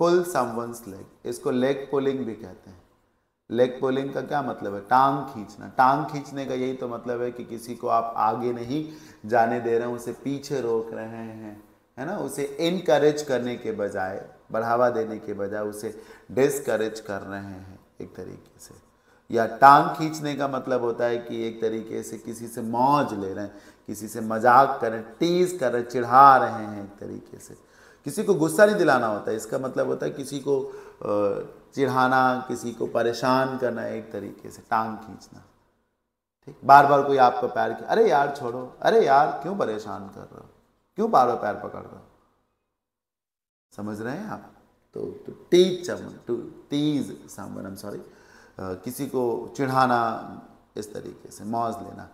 पुल someone's leg इसको leg pulling भी कहते हैं। लेग पुलिंग का क्या मतलब है? टांग खींचना। टांग खींचने का यही तो मतलब है कि किसी को आप आगे नहीं जाने दे रहे हैं, उसे पीछे रोक रहे हैं, है ना? उसे इनकरेज करने के बजाय, बढ़ावा देने के बजाय उसे डिसकरेज कर रहे हैं एक तरीके से। या टांग खींचने का मतलब होता है कि एक तरीके से किसी से मौज ले रहे हैं, किसी से मज़ाक कर रहे हैं टीज कर रहे हैं, चिढ़ा रहे हैं एक तरीके से। किसी को गुस्सा नहीं दिलाना होता, इसका मतलब होता है किसी को चिढ़ाना, किसी को परेशान करना, एक तरीके से टांग खींचना। ठीक? बार बार कोई आपका पैर की, अरे यार, छोड़ो। अरे यार, क्यों परेशान कर रहे हो? क्यों बार बार पैर पकड़ रहे हो? समझ रहे हैं आप? तो to teach to tease someone I am sorry किसी को चिढ़ाना, इस तरीके से, मौज लेना।